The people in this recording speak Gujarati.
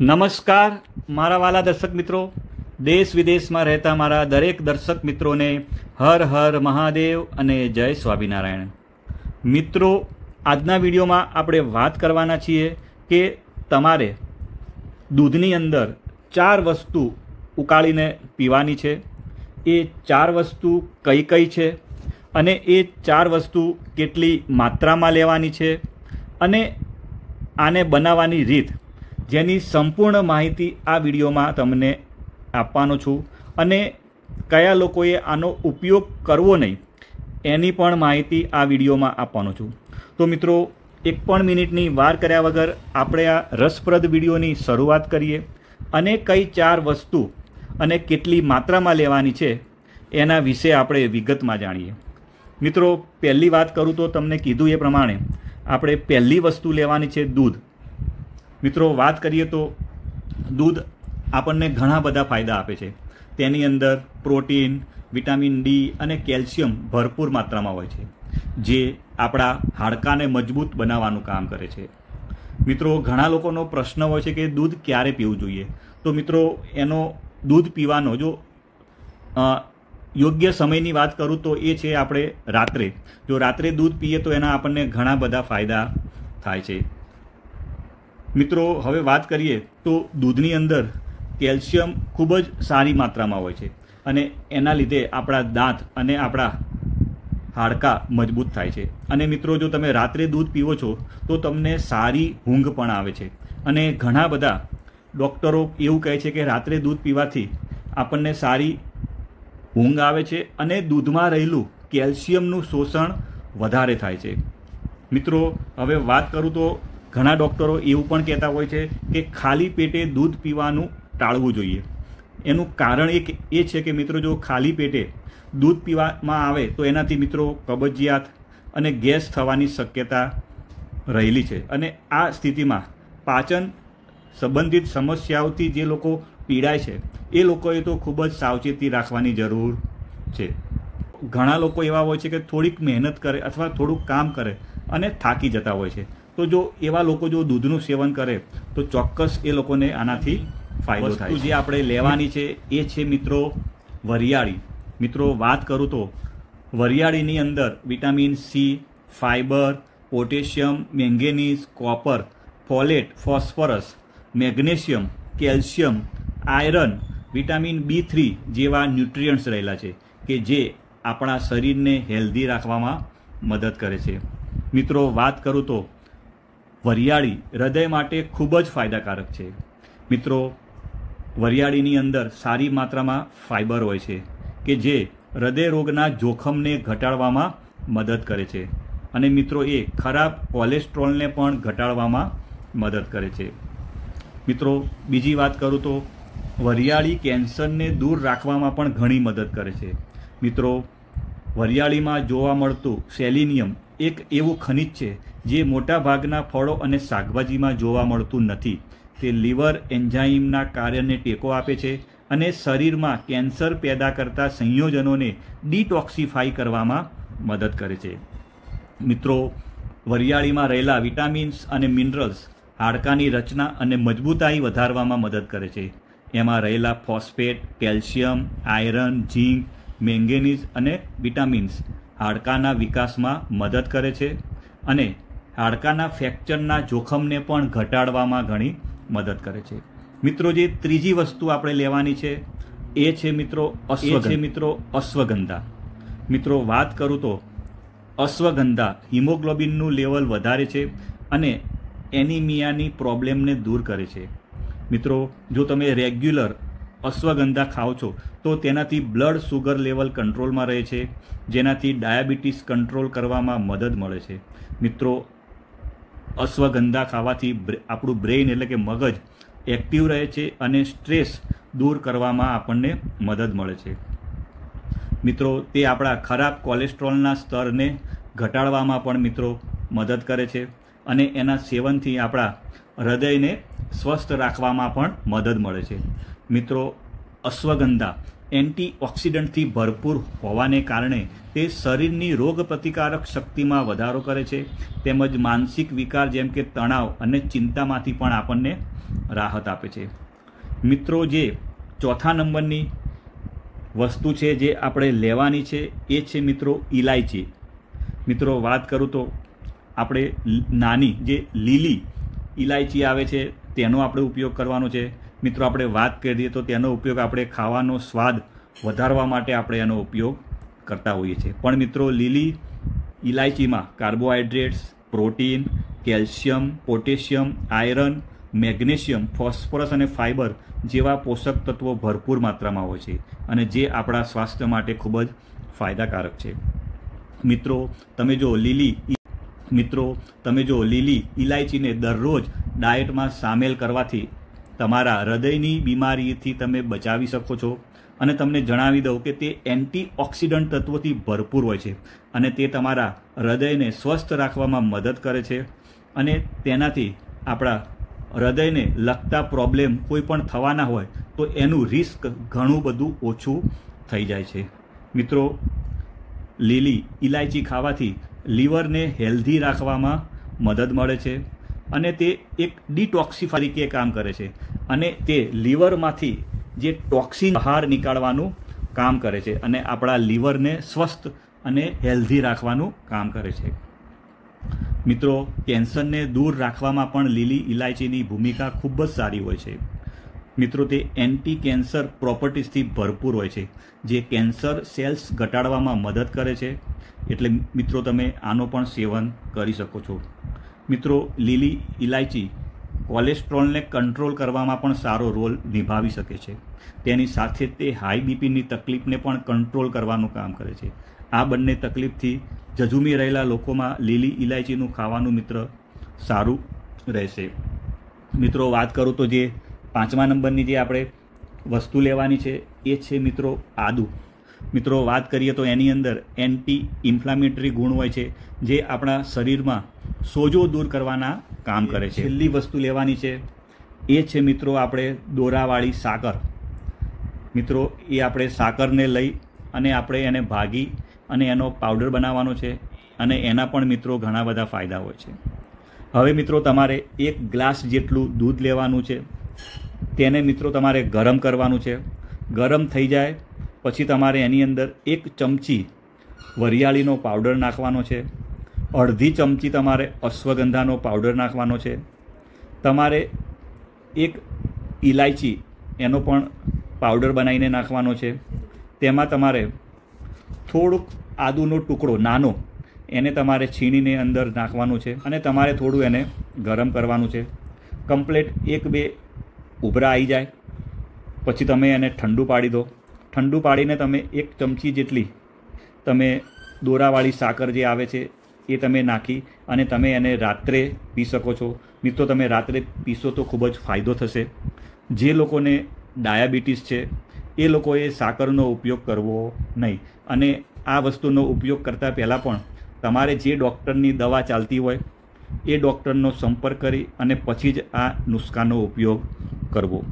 નમસ્કાર, મારા વાલા દર્શક મિત્રો. દેશ વિદેશમાં રહેતા મારા દરેક દર્શક મિત્રોને હર હર મહાદેવ અને જય સ્વામિનારાયણ. મિત્રો, આજના વિડીયોમાં આપણે વાત કરવાના છીએ કે તમારે દૂધની અંદર ચાર વસ્તુ ઉકાળીને પીવાની છે. એ ચાર વસ્તુ કઈ કઈ છે અને એ ચાર વસ્તુ કેટલી માત્રામાં લેવાની છે અને આને બનાવવાની રીત જેની સંપૂર્ણ માહિતી આ વિડીયોમાં તમને આપવાનો છું. અને કયા લોકોએ આનો ઉપયોગ કરવો નહીં, એની પણ માહિતી આ વિડીયોમાં આપવાનો છું. તો મિત્રો, એક પણ મિનિટની વાર કર્યા વગર આપણે આ રસપ્રદ વિડીયોની શરૂઆત કરીએ. અને કઈ ચાર વસ્તુ અને કેટલી માત્રામાં લેવાની છે, એના વિશે આપણે વિગતમાં જાણીએ. મિત્રો, પહેલી વાત કરું તો તમને કીધું એ પ્રમાણે, આપણે પહેલી વસ્તુ લેવાની છે દૂધ. મિત્રો, વાત કરીએ તો દૂધ આપણને ઘણા બધા ફાયદા આપે છે. તેની અંદર પ્રોટીન, વિટામિન ડી અને કેલ્શિયમ ભરપૂર માત્રામાં હોય છે, જે આપણા હાડકાને મજબૂત બનાવવાનું કામ કરે છે. મિત્રો, ઘણા લોકોનો પ્રશ્ન હોય છે કે દૂધ ક્યારે પીવું જોઈએ? તો મિત્રો, એનો દૂધ પીવાનો જો યોગ્ય સમયની વાત કરું તો એ છે આપણે રાત્રે. જો રાત્રે દૂધ પીએ તો એના આપણને ઘણા બધા ફાયદા થાય છે. મિત્રો, હવે વાત કરીએ તો દૂધની અંદર કેલ્શિયમ ખૂબ જ સારી માત્રામાં હોય છે અને એના લીધે આપણા દાંત અને આપણા હાડકાં મજબૂત થાય છે. અને મિત્રો, જો તમે રાત્રે દૂધ પીવો છો, તો તમને સારી ઊંઘ પણ આવે છે. અને ઘણા બધા ડૉક્ટરો એવું કહે છે કે રાત્રે દૂધ પીવાથી આપણને સારી ઊંઘ આવે છે અને દૂધમાં રહેલું કેલ્શિયમનું શોષણ વધારે થાય છે. મિત્રો, હવે વાત કરું તો ઘણા ડૉક્ટરો એવું પણ કહેતા હોય છે કે ખાલી પેટે દૂધ પીવાનું ટાળવું જોઈએ. એનું કારણ એક એ છે કે મિત્રો, જો ખાલી પેટે દૂધ પીવામાં આવે તો એનાથી મિત્રો કબજિયાત અને ગેસ થવાની શક્યતા રહેલી છે. અને આ સ્થિતિમાં પાચન સંબંધિત સમસ્યાઓથી જે લોકો પીડાય છે, એ લોકોએ તો ખૂબ જ સાવચેતી રાખવાની જરૂર છે. ઘણા લોકો એવા હોય છે કે થોડીક મહેનત કરે અથવા થોડુંક કામ કરે અને થાકી જતા હોય છે. તો જો એવા લોકો જો દૂધનું સેવન કરે તો ચોક્કસ એ લોકોને આનાથી ફાયદો થાય જે આપણે લેવાની છે એ છે મિત્રો વરિયાળી. મિત્રો વાત કરું તો વરિયાળીની અંદર vitamin C fibre potassium manganese copper folate phosphorus magnesium calcium iron vitamin B three જેવા ન્યુટ્રિયન્ટ્સ રહેલા છે કે જે આપણા શરીરને હેલ્ધી રાખવામાં મદદ કરે છે. મિત્રો વાત કરું તો વરિયાળી હૃદય માટે ખૂબ જ ફાયદાકારક છે. મિત્રો, વરિયાળીની અંદર સારી માત્રામાં ફાઇબર હોય છે કે જે હૃદય રોગના જોખમને ઘટાડવામાં મદદ કરે છે અને મિત્રો, એ ખરાબ કોલેસ્ટ્રોલને પણ ઘટાડવામાં મદદ કરે છે. મિત્રો, બીજી વાત કરું તો, વરિયાળી કેન્સરને દૂર રાખવામાં પણ ઘણી મદદ કરે છે. મિત્રો, વરિયાળીમાં જોવા મળતું સેલિનિયમ એક એવું ખનિજ છે જે મોટાભાગના ફળો અને શાકભાજીમાં જોવા મળતું નથી. તે લીવર એન્ઝાઇમના કાર્યને ટેકો આપે છે અને શરીરમાં કેન્સર પેદા કરતા સંયોજનોને ડિટોક્સિફાઈ કરવામાં મદદ કરે છે. મિત્રો, વરિયાળીમાં રહેલા વિટામિન્સ અને મિનરલ્સ હાડકાની રચના અને મજબૂતાઈ વધારવામાં મદદ કરે છે. એમાં રહેલા phosphate, calcium, iron, zinc, manganese અને વિટામિન્સ હાડકાના વિકાસમાં મદદ કરે છે અને હાડકાના ફ્રેક્ચરના જોખમને પણ ઘટાડવામાં ઘણી મદદ કરે છે. મિત્રો જે ત્રીજી વસ્તુ આપણે લેવાની છે એ છે મિત્રો એ છે મિત્રો અશ્વગંધા. મિત્રો વાત કરું તો અશ્વગંધા હિમોગ્લોબિનનું લેવલ વધારે છે અને એનિમિયાની પ્રોબ્લેમને દૂર કરે છે. મિત્રો જો તમે રેગ્યુલર અશ્વગંધા ખાઓ છો, તો તેનાથી બ્લડ સુગર લેવલ કંટ્રોલમાં રહે છે, જેનાથી ડાયાબિટીસ કંટ્રોલ કરવામાં મદદ મળે છે. મિત્રો, અશ્વગંધા ખાવાથી આપણું બ્રેઇન એટલે કે મગજ એક્ટિવ રહે છે અને સ્ટ્રેસ દૂર કરવામાં આપણને મદદ મળે છે. મિત્રો, તે આપણા ખરાબ કોલેસ્ટ્રોલના સ્તરને ઘટાડવામાં પણ મિત્રો મદદ કરે છે અને એના સેવનથી આપણા હૃદયને સ્વસ્થ રાખવામાં પણ મદદ મળે છે. મિત્રો, અશ્વગંધા એન્ટીઓક્સિડન્ટથી ભરપૂર હોવાને કારણે તે શરીરની રોગ પ્રતિકારક શક્તિમાં વધારો કરે છે. તેમજ માનસિક વિકાર જેમ કે તણાવ અને ચિંતામાંથી પણ આપણને રાહત આપે છે. મિત્રો, જે ચોથા નંબરની વસ્તુ છે જે આપણે લેવાની છે, એ છે મિત્રો ઇલાયચી મિત્રો, વાત કરું તો આપણે નાની જે લીલી ઇલાયચી આવે છે, તેનો આપણે ઉપયોગ કરવાનો છે. મિત્રો, આપણે વાત કરી દઈએ તો તેનો ઉપયોગ આપણે ખાવાનો સ્વાદ વધારવા માટે આપણે એનો ઉપયોગ કરતા હોઈએ છીએ. પણ મિત્રો, લીલી ઇલાયચીમાં carbohydrates, protein, calcium, potassium, iron, magnesium, phosphorus અને ફાઇબર જેવા પોષક તત્વો ભરપૂર માત્રામાં હોય છે અને જે આપણા સ્વાસ્થ્ય માટે ખૂબ જ ફાયદાકારક છે. મિત્રો, તમે જો લીલી મિત્રો, તમે જો લીલી ઇલાયચીને દરરોજ ડાયટમાં સામેલ કરવાથી તમારા હૃદયની બીમારીથી તમે બચાવી શકો છો. અને તમને જણાવી દઉં કે તે એન્ટીઓક્સિડન્ટ તત્વોથી ભરપૂર હોય છે અને તે તમારા હૃદયને સ્વસ્થ રાખવામાં મદદ કરે છે. અને તેનાથી આપણા હૃદયને લગતા પ્રોબ્લેમ કોઈ પણ થવાના હોય તો એનું રિસ્ક ઘણું બધું ઓછું થઈ જાય છે. મિત્રો, લીલી ઇલાયચી ખાવાથી લીવરને હેલ્ધી રાખવામાં મદદ મળે છે. અને તે એક ડિટોક્સિફાય તરીકે કામ કરે છે. અને તે લીવરમાંથી જે ટોક્સિન બહાર નીકાળવાનું કામ કરે છે અને આપણા લીવરને સ્વસ્થ અને હેલ્ધી રાખવાનું કામ કરે છે. મિત્રો, કેન્સરને દૂર રાખવામાં પણ લીલી ઇલાયચીની ભૂમિકા ખૂબ જ સારી હોય છે. મિત્રો, તે એન્ટી કેન્સર પ્રોપર્ટીઝથી ભરપૂર હોય છે, જે કેન્સર સેલ્સ ઘટાડવામાં મદદ કરે છે. એટલે મિત્રો, તમે આનો પણ સેવન કરી શકો છો. મિત્રો, લીલી ઇલાયચી કોલેસ્ટ્રોલને કંટ્રોલ કરવામાં પણ સારો રોલ નિભાવી શકે છે. તેની સાથે તે હાઈ બીપીની તકલીફને પણ કંટ્રોલ કરવાનું કામ કરે છે. આ બંને તકલીફથી ઝઝુમી રહેલા લોકોમાં લીલી ઇલાયચીનું ખાવાનું, મિત્ર, સારું રહેશે. મિત્રો, વાત કરું તો જે પાંચમા નંબરની જે આપણે વસ્તુ લેવાની છે, એ છે, મિત્રો, આદુ. મિત્રો, વાત કરીએ તો એની અંદર એન્ટી ઇન્ફ્લામેટરી ગુણ હોય છે, જે આપણા શરીરમાં સોજો દૂર કરવાના કામ કરે છે. છેલ્લી વસ્તુ લેવાની છે. એ છે મિત્રો આપણે દોરાવાળી સાકર. મિત્રો એ આપણે સાકરને લઈ અને આપણે એને ભાગી અને એનો પાવડર બનાવવાનો છે અને એના પણ મિત્રો ઘણા બધા ફાયદા હોય છે. હવે મિત્રો તમારે એક ગ્લાસ જેટલું દૂધ લેવાનું છે. તેને મિત્રો તમારે ગરમ કરવાનું છે. ગરમ થઈ જાય પછી તમારે એની અંદર એક ચમચી વરિયાળીનો પાવડર નાખવાનો છે. અડધી ચમચી તમારે અશ્વગંધાનો પાવડર નાખવાનો છે. તમારે એક ઇલાયચી એનો પણ પાવડર બનાવીને નાખવાનો છે. તેમાં તમારે થોડુંક આદુનો ટુકડો, નાનો, એને તમારે છીણીને અંદર નાખવાનું છે અને તમારે થોડું એને ગરમ કરવાનું છે. કમ્પ્લેટ એક બે ઉભરા આવી જાય. પછી તમે એને ઠંડુ પાડી દો. ઠંડુ પાડીને તમે એક ચમચી જેટલી તમે દોરાવાળી સાકર જે આવે છે એ તમે નાખી અને તમે એને રાત્રે પી શકો છો. મિત્રો, તમે રાત્રે પીશો તો ખૂબ જ ફાયદો થશે. જે લોકોને ડાયાબિટીસ છે, એ લોકોએ સાકરનો ઉપયોગ કરવો નહીં. અને આ વસ્તુનો ઉપયોગ કરતાં પહેલાં પણ તમારે જે ડૉક્ટરની દવા ચાલતી હોય, એ ડૉક્ટરનો સંપર્ક કરી અને પછી જ આ નુસ્ખાનો ઉપયોગ કરવો.